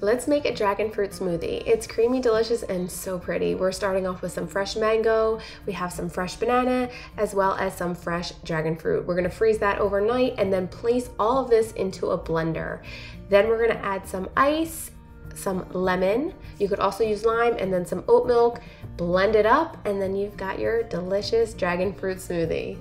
Let's make a dragon fruit smoothie. It's creamy, delicious, and so pretty. We're starting off with some fresh mango, we have some fresh banana, as well as some fresh dragon fruit. We're gonna freeze that overnight and then place all of this into a blender. Then we're gonna add some ice, some lemon. You could also use lime and then some oat milk, blend it up, and then you've got your delicious dragon fruit smoothie.